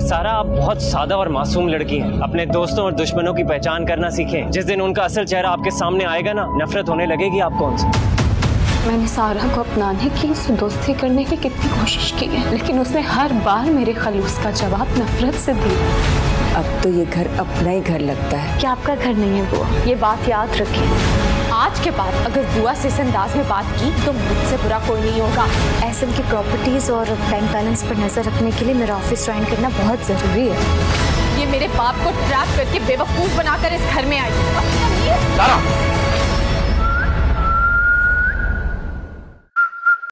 सारा आप बहुत सादा और मासूम लड़की हैं। अपने दोस्तों और दुश्मनों की पहचान करना सीखें। जिस दिन उनका असल चेहरा आपके सामने आएगा ना नफरत होने लगेगी आप कौन उनसे मैंने सारा को अपनाने की उससे दोस्ती करने की कितनी कोशिश की है लेकिन उसने हर बार मेरे खलूस का जवाब नफरत से दिया। अब तो ये घर अपना ही घर लगता है। क्या आपका घर नहीं है बुआ? ये बात याद रखें। आज के बाद अगर बुआ से इस अंदाज में बात की तो मुझसे बुरा कोई नहीं होगा। एसएम की प्रॉपर्टीज़ और बैंक बैलेंस पर नज़र रखने के लिए मेरा ऑफ़िस ज्वाइन करना बहुत ज़रूरी है। ये मेरे बाप को ट्रैप करके बेवकूफ़ बनाकर इस घर में आई।